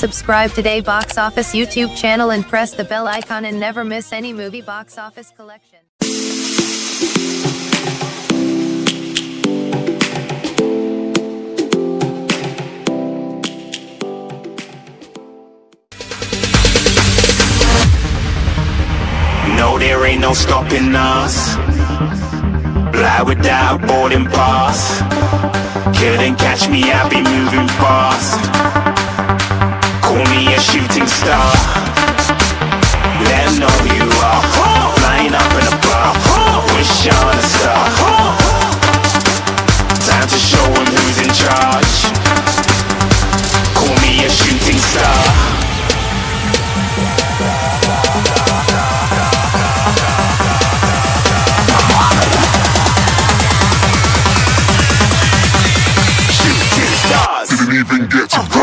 Subscribe today Box Office YouTube channel and press the bell icon and never miss any movie box office collection. No, there ain't no stopping us. Fly without boarding pass. Couldn't catch me, I be moving fast. And get some.